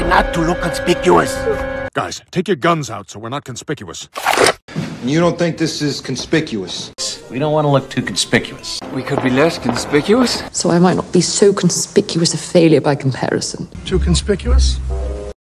Try not to look conspicuous. Guys, take your guns out so we're not conspicuous. You don't think this is conspicuous? We don't want to look too conspicuous. We could be less conspicuous. So I might not be so conspicuous a failure by comparison. Too conspicuous?